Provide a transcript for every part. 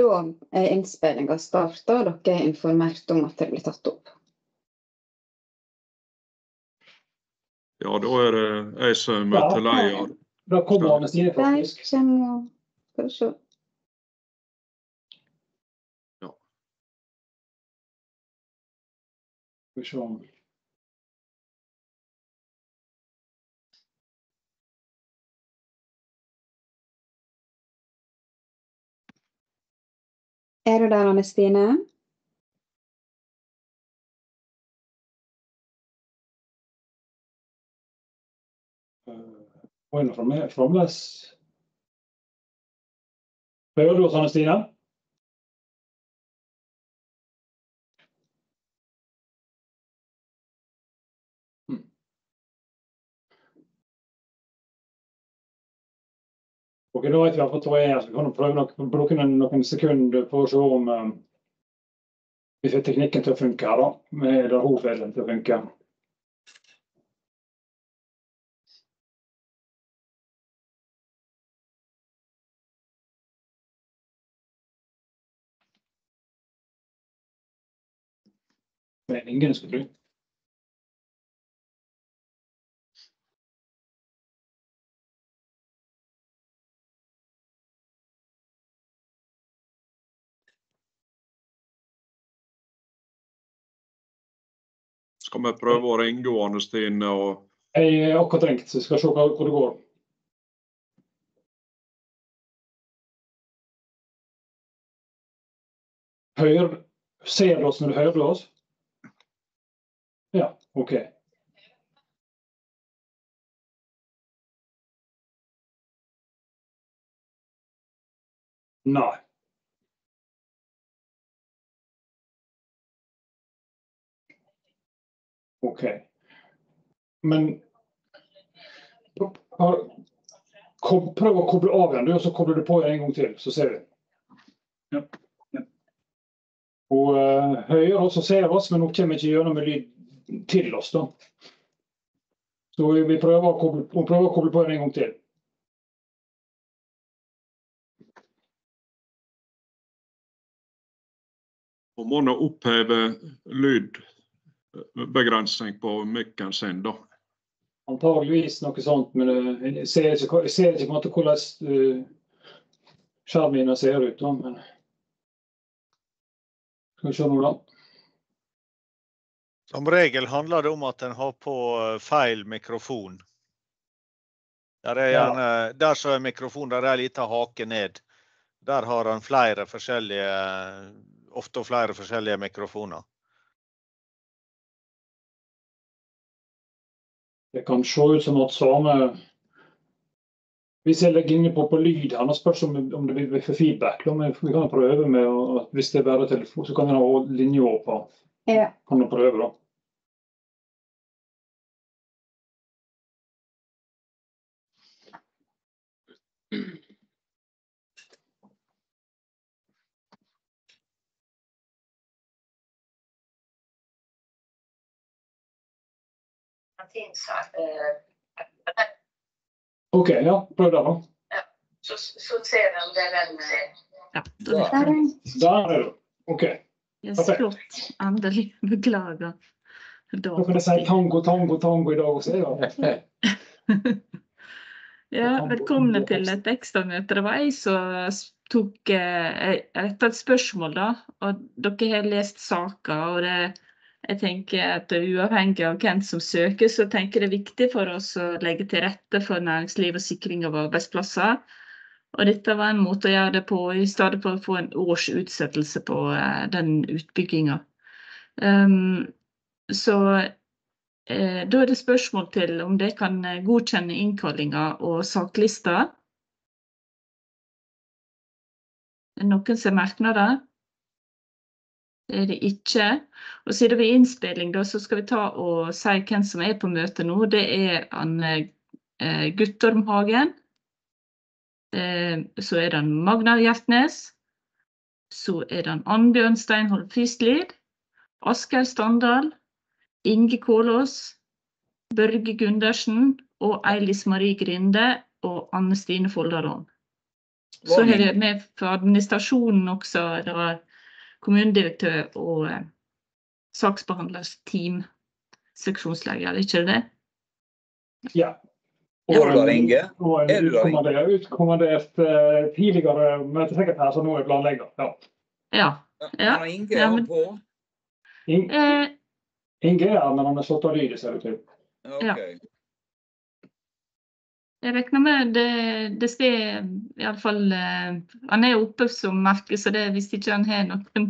Da er innspillinga starta, og dere er informert om at det blir tatt opp. Ja, da er det jeg som møter leder. Da kommer Arne Stine, Der faktisk. kommer Skal vi se. Skal vi se om- Er du der, Anne Stine? Oi, nå fremme- fremdeles. Hører du oss, Anne Ok, da vet vi iallfall hva er, så vi kan prøve nok, bruke noen, noen sekunder på å se om um, vi får teknikken til å funke her, da. Eller det hovedfeilen til å funke. Meningen, skulle du. Skal vi prøve å ringe Anne Stine og Jeg har akkurat ringt, så jeg skal se hvor det går. Hører, ser du oss når du hører oss? Ja, OK. Nei. OK. Men prøv å koble av igjen, du, og så kobler du på en gang til, så ser vi. Ja. ja. Og uh, høyere oss ser vi oss, men hun kommer ikke gjennom med lyd til oss. da. Så vi vi prøver å koble, hun prøver å koble på en gang til. Og må nå oppheve lydbegrensning på mikken sin, da. Antageligvis noe sånt, men eh, jeg ser ikke, jeg ser ikke på en måte hvordan uh, skjermen din ser ut. da, men Skal vi se nå, da. Som regel handler det om at en har på eh, feil mikrofon. Der, er Ja. der så er mikrofonen, der er en liten hake ned. Der har han flere forskjellige, ofte flere forskjellige mikrofoner. Det kan se ut som at samme Hvis jeg legger inn på, på lyd her, har spørs om, om det blir for feedback. Men vi kan prøve med Hvis det er bare telefon, så kan vi ha linja åpen. Ja. Kan du prøve, da. OK, ja. Prøv det, da. Så, så ser vi om det er den eh, Ja, Der vi. er Der er du. OK. Yes, flott. Endelig. Beklager. Da kan jeg si tango, tango, tango i dag også. Ja. Ja, velkomne til et ekstramøte. Det var jeg som tok eh, et spørsmål, da. Og dere har lest saka, og det, jeg tenker at uavhengig av hvem som søker, så tenker det er viktig for oss å legge til rette for næringsliv og sikring av arbeidsplasser. Og dette var en måte å gjøre det på, i stedet for å få en års utsettelse på eh, den utbygginga. Um, så eh, da er det spørsmål til om det kan eh, godkjenne innkallinga og saklista. Er noen har merknader? Det er det ikke. Og siden vi er innspilling, da, så skal vi ta og si hvem som er på møtet nå. Det er Anne eh, Guttorm Hagen. Eh, så er det Magna Magnar Hjertnes. Så er det Annbjørn Steinholm Fyslid. Asgeir Standal. Inge Kålås. Børge Gundersen og Eilis Marie Grinde og Anne Stine Foldarån. Så er det med for administrasjonen også, da kommunedirektør og eh, saksbehandlerteam, seksjonsleder, er ikke det? Ja. Er du der, Inge? Er du der, utkommandert, utkommandert eh, tidligere møtesekretær som nå er planlegger. Ja. Ja. Ja, Men Inge ja, er men- på? In- Eh, Inge er men han er slått av lyd, ser det ut til. Ja. Jeg regner med det, det skal iallfall eh, Han er oppe som merke, så det, hvis ikke han har noen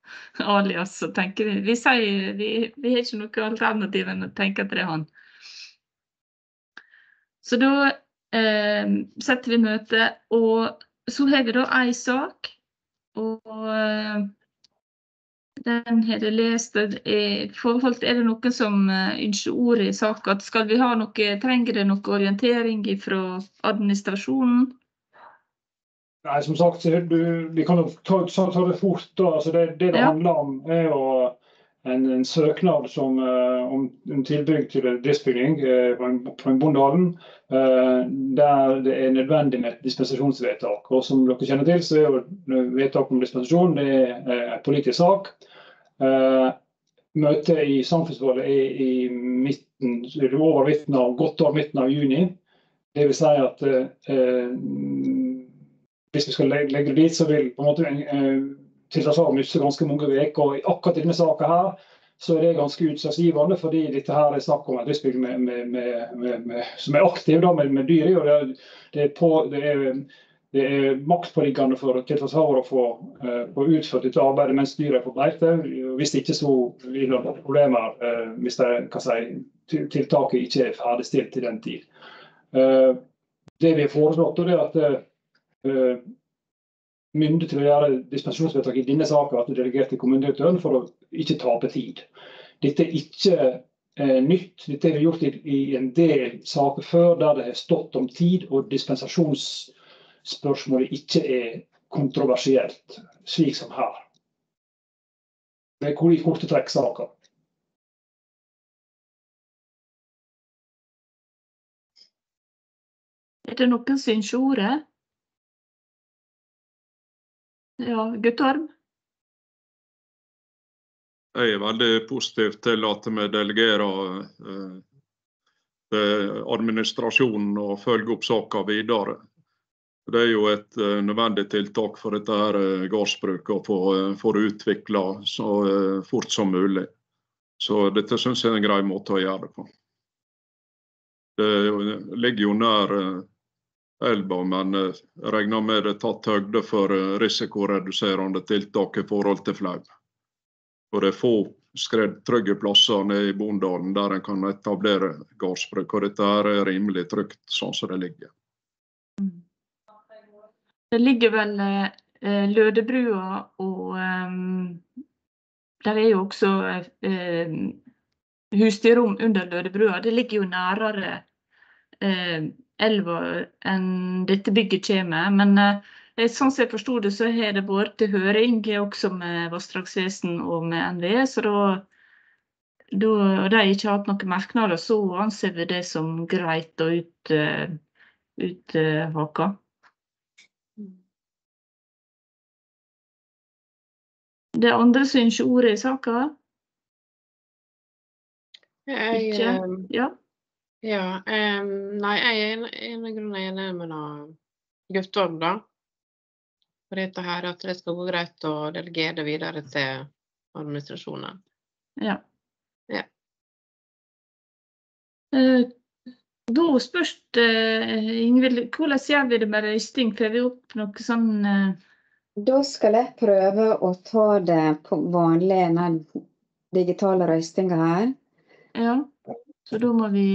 alias, så tenker vi Vi sier vi, vi har ikke noe alternativ enn å tenke at det er han. Så da eh, setter vi møte, og så har vi da ei sak. Og eh, den har jeg lest. det Er, er det noen som eh, ønsker ordet i saka? Skal vi ha noe, trenger det noe orientering fra administrasjonen? Nei, som sagt, du, vi kan jo ta, ta, det fort. da. Altså det, det det Ja. handler om, er jo en, en søknad som, eh, om om, tilbygg til driftsbygning eh, på på en Bondehallen eh, der det er nødvendig med et dispensasjonsvedtak. Og Som dere kjenner til, så er vedtak om dispensasjon det er eh, en politisk sak. Eh, Møtet i Samfunnsrådet er i midten, over midten av, godt over midten av juni. Det vil si at eh, hvis vi skal legge det dit, så vil på en måte miste ganske mange uker. Og i akkurat denne saka her, så er det ganske utslagsgivende, fordi dette her er snakk om et driftsbygg som er aktiv da, med, med dyr i. og det det er, er, er maktpåliggende for tiltakshaver å få, uh, utført dette arbeidet mens dyret er på beite. Hvis ikke så vil det være problemer uh, hvis det, si, tiltaket ikke er ferdigstilt til den tid. Uh, det vi har foreslått, er at myndig til å gjøre dispensasjonsvedtak i denne saken at det er til kommunedirektøren for å ikke tape tid. Dette er ikke eh, nytt. Dette har vi gjort i, i en del saker før der det har stått om tid og dispensasjonsspørsmålet ikke er kontroversielt, slik som her. Det er i korte trekk saka. Er det noen som ønsker ordet? Ja, Guttorm? Jeg er veldig positiv til at vi delegerer eh, til administrasjonen og følger opp saka videre. Det er jo et eh, nødvendig tiltak for dette her eh, gårdsbruket å få, eh, få det utvikla så eh, fort som mulig. Så dette syns jeg er en grei måte å gjøre det på. Det er ligger jo nær eh, elva, men eh, regner med det er tatt høgde for eh, risikoreduserende tiltak i forhold til flaum. Og det er få skredtrygge plasser nede i Bondalen der en kan etablere gårdsbruk. Og dette er rimelig trygt sånn som det ligger. Det ligger vel eh, Lødebrua og um, der er jo også eh, husdyrrom under Lødebrua. Det ligger jo nærere eh, elva enn dette bygget kommer. Men eh, sånn som jeg forsto det, så har det vært til høring også med Vassdragsvesen og med NVE. Så da, da de ikke har hatt noen merknader, så anser vi det som greit å ut, eh, uthake. Det er andre som ønsker ordet i saka? Jeg, Ikke? eh, Ja. Ja, Um, nei, jeg er en- av grunnene enig med Guttorm, da. For dette her at det skal gå greit å delegere det videre til administrasjonen. ja. Ja. Uh, Da spørs det, Ingvild, hvordan gjør vi det med røysting? Får vi opp noe sånn uh... Da skal jeg prøve å ta det på vanlig den digitale røystinga her. Ja. Så da må vi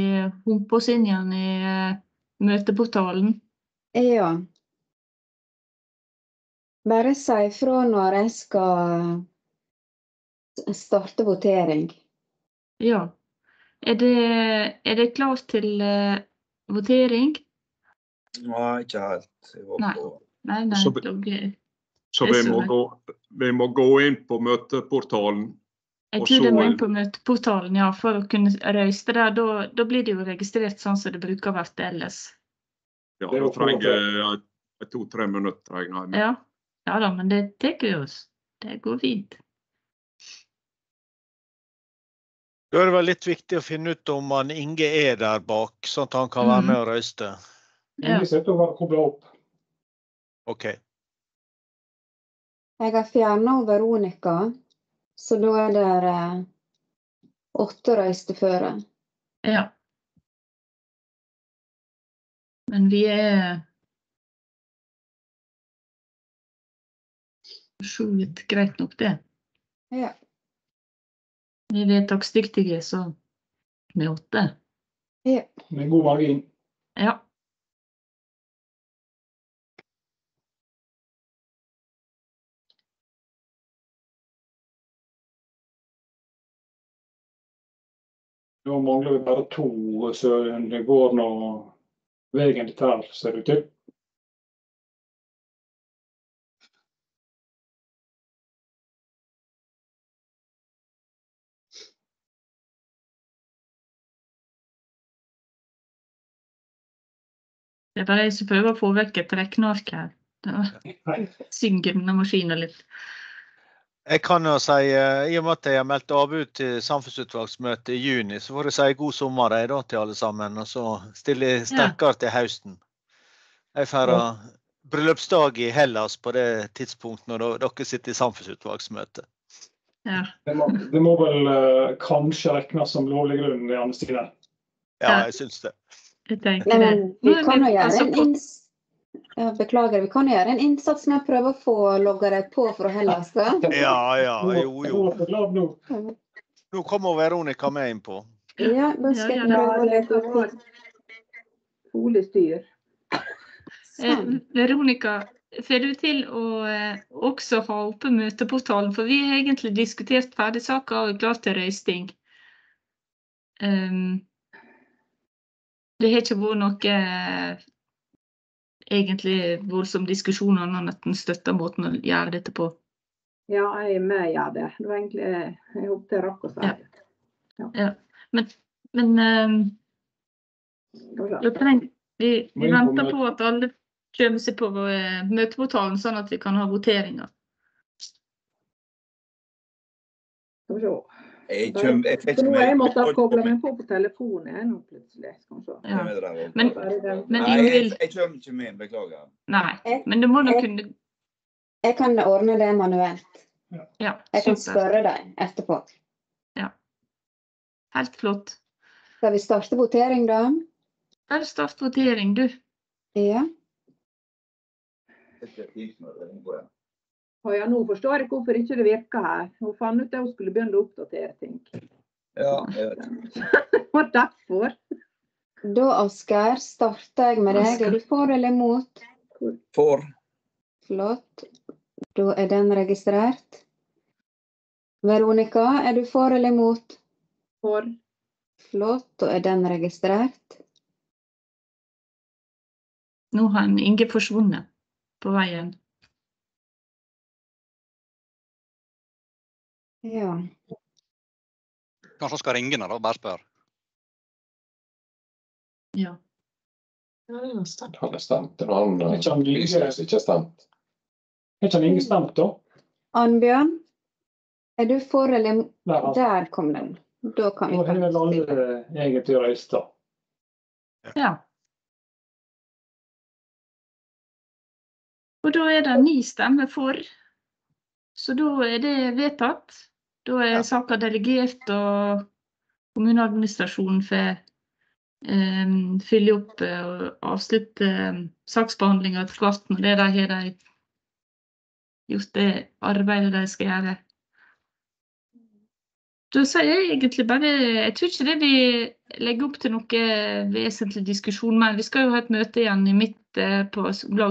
humpe oss inn igjen i eh, møteportalen. Ja. Bare si ifra når jeg skal starte votering. Ja. Er det, er det klart til eh, votering? Nei, ikke helt. Nei. Nei, nei. Så- vi, Så vi må, gå, vi må gå inn på møteportalen. Jeg tror det så- må inn på møteportalen ja, for å kunne røyste der. Da, da blir det jo registrert sånn som det bruker å være ellers. Ja, Det da trenger jeg er to-tre minutter, regner jeg med. Ja. ja da, men det tar vi oss. Det går fint. Da er det vel litt viktig å finne ut om han Inge er der bak, sånn at han kan være Mhm. med og røyste. Ja. Ingen sitter og kobler opp. OK. Jeg har fjerna Veronica, så da er det eh, åtte røysteføre. Ja. Men vi er for så vidt greit nok, det. Ja. Vi er vedtaksdyktige, så med åtte. ja. Med god margin. Ja. Nå mangler vi bare to, så det går nå veien til her, ser det ut til. Det er bare jeg som prøver å få vekk et regneark her. Synger denne maskinen litt. Jeg kan jo si, eh, I og med at jeg har meldt avbud til samfunnsutvalgsmøtet i juni, så får jeg si god sommer jeg da, til alle sammen. Og så stille jeg sterkere til høsten. Jeg feirer bryllupsdag i Hellas på det tidspunktet når dere sitter i samfunnsutvalgsmøte. Ja. Det må, det må vel uh, kanskje regnes som lovlig grunn, Anne Stine? Ja, jeg syns det. Jeg tenker det. men vi kan jo gjøre altså en på- inns... Ja, beklager, vi kan gjøre en innsats med å prøve å få logga deg på fra Hellas. Ja, ja, jo, jo. nå. Kommer Veronica med innpå. Ja, da skal jeg prøve å lete opp litt. Eh, Sånn. Veronica, får du til å eh, også ha oppe møteportalen? For vi har egentlig diskutert ferdig saka og er klar til røysting. Um, det har ikke vært noe eh, egentlig voldsom diskusjon annet at en støtter måten å gjøre dette på. Ja, jeg er med i det. Det var egentlig Jeg håpet jeg rakk å si det. Men ehm, Skal vi se. vi, vi venter på at alle kommer seg på eh, møteportalen, sånn at vi kan ha voteringer. Skal vi se. Jeg kjøm, jeg fikk nå jeg måtte koble meg på på telefonen nå plutselig. Ja. Men- Men Nei, jeg, jeg kommer ikke med, beklager. nei. Men du må nå kunne Jeg kan ordne det manuelt. Ja, Jeg kan spørre deg etterpå. Ja. Helt flott. Skal vi starte votering, da? Bare start votering, du. Ja. Ja, nå forstår jeg hvorfor ikke det virker her. Hun fant ut at hun skulle begynne å oppdatere ting. Ja, jeg vet. Var derfor. Da, Asgeir, starter jeg med deg. Er du for eller imot? For. Flott. Da er den registrert. Veronica, er du for eller imot? For Flott, da er den registrert. Nå har Inge forsvunnet på veien. Ja. Kanskje han skal ringe henne, og Bare spørre. Ja. Ja, det er sterkt. Han er stemt, Er ikke han eh, like- oss ikke stemt. Er ikke han Inge stemt, da? Annbjørn, er du for eller? Der, altså. Der kom den. Da kan vi Da har vel faktisk alle egentlig røysta. ja. Og da er det ni stemmer for. Så da er det vedtatt. Da er Ja. saka delegert, og kommuneadministrasjonen får um, fylle opp eh, og avslutte um, saksbehandlinga etter hvert når det de har de gjort det arbeidet de skal gjøre. Da sier jeg egentlig bare Jeg tror ikke det vi legger opp til noe vesentlig diskusjon mer. Vi skal jo ha et møte igjen i midt, på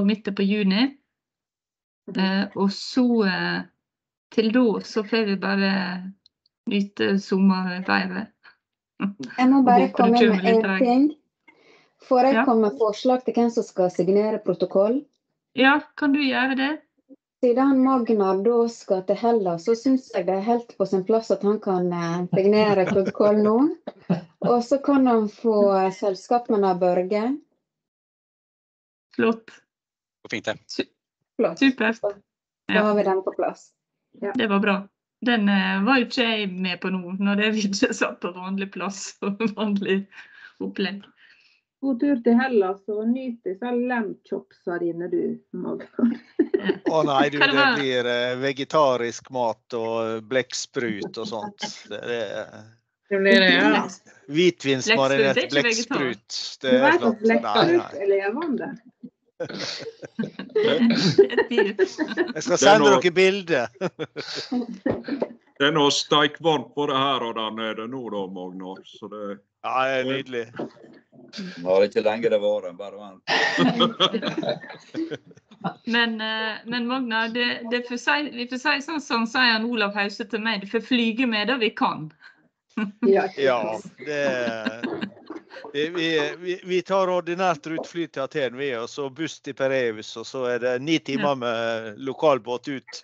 midt på juni. Eh, og så eh, til da så får vi bare nyte sommerværet. Jeg må bare komme med en én ting. Får jeg Ja. komme med forslag til hvem som skal signere protokoll? Ja, kan du gjøre det? Siden Magnar da skal til Hellas, så syns jeg det er helt på sin plass at han kan eh, signere protokoll nå. Og så kan han få selskap med Børge. Flott. Går fint, det. Supert. Da har vi den på plass. Det var bra. Den eh, var jo ikke jeg med på nå, når det vi ikke satt på vanlig plass og vanlig opplegg. God tur til Hellas og nyt disse lamchopsa dine, du, Magda. Å nei, du, det blir eh, vegetarisk mat og blekksprut og sånt. Det det, Det blir det, ja. hvitvinsmarinert Blekksprut Det er flott. Nei, blekksprut nei. er levende. Jeg skal sende noe- dere bilde. Det er noe steikvarmt både her og der nede nå da, Magnar. Så det Ja, det er nydelig. Var ikke lenge det varer, bare vent. Men, eh, men Magna, det, det får si, vi får si sånn som sier han Olav Hause til meg, du får flyge med det vi kan. Ja, det vi, vi, vi, vi tar ordinært rutefly til Aten, vi, og så buss til Pereus. Og så er det ni timer med lokalbåt ut.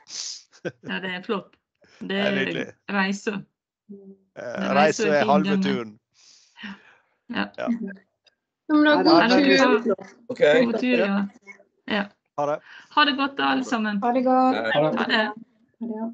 Ja, det er flott. Det er er nydelig. reise. Eh, Reise er halve turen. Ja. Ja, Ja, god tur. Okay. God tur, ja. ja. Ha det. Ha det godt, alle sammen. Ha det godt. Ha det. Ha det. Ja.